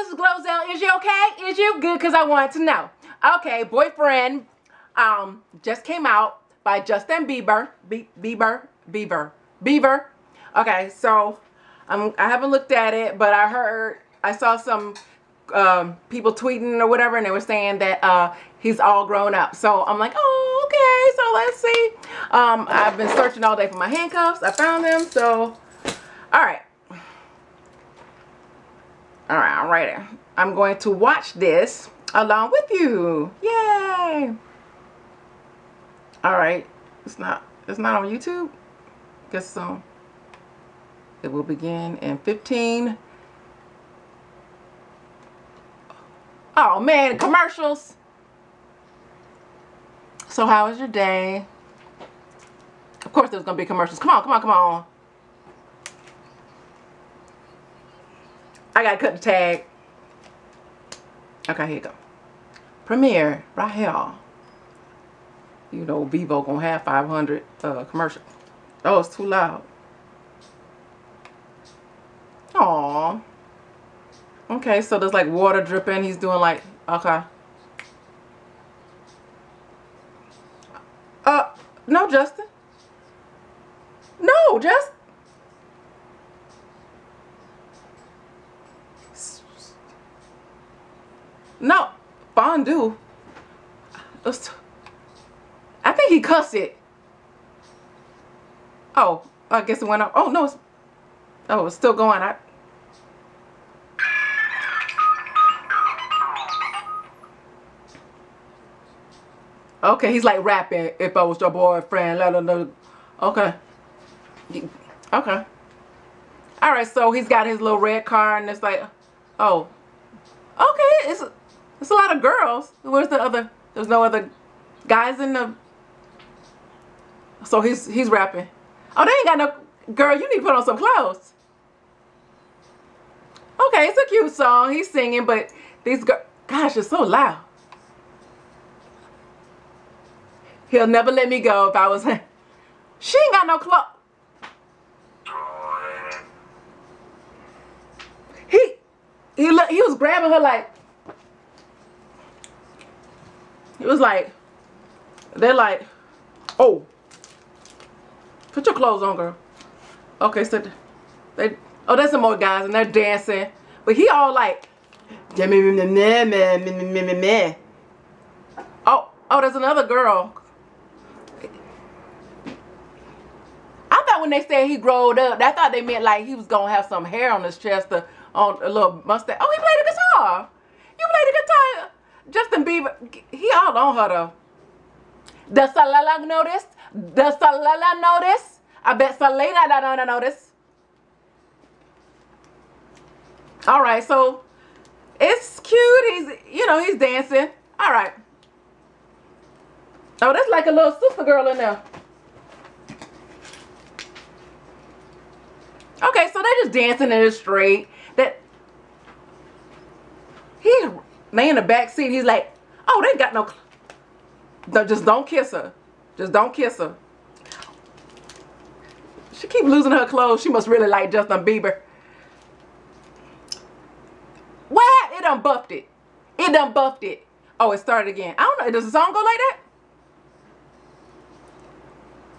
this is Glozell. Is you okay? Is you good? Because I wanted to know. Okay, boyfriend um, just came out by Justin Bieber. Be Bieber? Bieber. Bieber. Okay, so um, I haven't looked at it, but I heard, I saw some um, people tweeting or whatever, and they were saying that uh, he's all grown up. So I'm like, oh, okay, so let's see. Um, I've been searching all day for my handcuffs. I found them, so, all right. All right, all right. I'm going to watch this along with you. Yay! All right. It's not. It's not on YouTube. Guess so. It will begin in 15. Oh man, commercials. So how was your day? Of course there's gonna be commercials. Come on, come on, come on. I gotta cut the tag. Okay, here you go. Premiere, right here. You know, Vevo gonna have 500 uh, commercial. Oh, it's too loud. Aww. Okay, so there's like water dripping. He's doing like, okay. Uh, no, Justin. No, Justin. No, fondue. I think he cussed it. Oh, I guess it went up. Oh, no. It's, oh, it's still going. I. Okay, he's like rapping. If I was your boyfriend, let her know. Okay. Okay. All right, so he's got his little red car, and it's like, oh, okay, it's it's a lot of girls. Where's the other? There's no other guys in the. So he's he's rapping. Oh, they ain't got no girl. You need to put on some clothes. Okay, it's a cute song. He's singing, but these girls, gosh, it's so loud. He'll never let me go if I was. she ain't got no clothes. He he look, he was grabbing her like It was like, they're like, oh, put your clothes on, girl. Okay, so they, oh, there's some more guys and they're dancing. But he all like, oh, oh, there's another girl. I thought when they said he growed up, I thought they meant like he was going to have some hair on his chest, or on a little mustache. Oh, he played the guitar. You played the guitar. Justin Bieber, he all on her though. Does Salala notice? Does Salala notice? I bet Selena don't notice. All right, so it's cute. He's, you know, he's dancing. All right. Oh, that's like a little sister girl in there. Okay, so they're just dancing in the street. That he they in the back seat. He's like, oh, they got no. no just don't kiss her. Just don't kiss her. She keep losing her clothes. She must really like Justin Bieber. What? It done buffed it. It done buffed it. Oh, it started again. I don't know. Does the song go like that?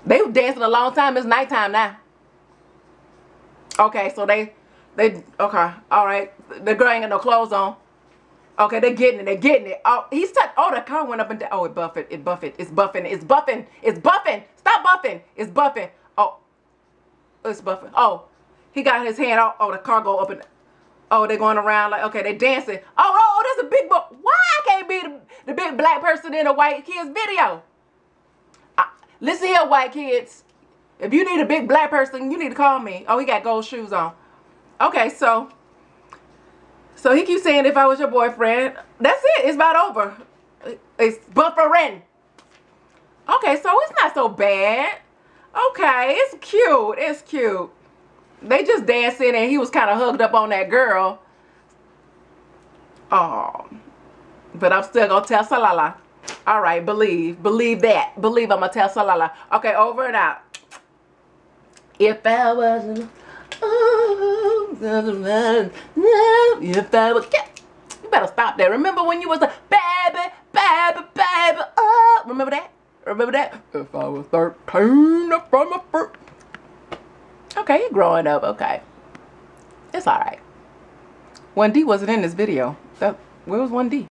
They were dancing a long time. It's nighttime now. Okay, so they, they, okay, all right. The girl ain't got no clothes on. Okay, they're getting it. They're getting it. Oh, he's touched. Oh, the car went up and down. Oh, it buffed. It buffing. It's buffing. It's buffing. It's buffing. Stop buffing. It's buffing. Oh, it's buffing. Oh, he got his hand. Oh, oh the car go up and. Oh, they're going around like okay, they're dancing. Oh, oh, oh, there's a big boy. Why I can't be the, the big black person in a white kid's video? Uh, listen here, white kids. If you need a big black person, you need to call me. Oh, he got gold shoes on. Okay, so so he keeps saying, if I was your boyfriend, that's it. It's about over. It's buffering. Okay, so it's not so bad. Okay, it's cute. It's cute. They just dancing and he was kind of hugged up on that girl. Oh, but I'm still going to tell Salala. All right, believe. Believe that. Believe I'm going to tell Salala. Okay, over and out. If I wasn't... Oh, I would get better stop that. Remember when you was a baby, baby, baby, uh, remember that? Remember that? If I was 13 from a first. Okay, you're growing up. Okay. It's all right. 1D wasn't in this video. That, where was 1D?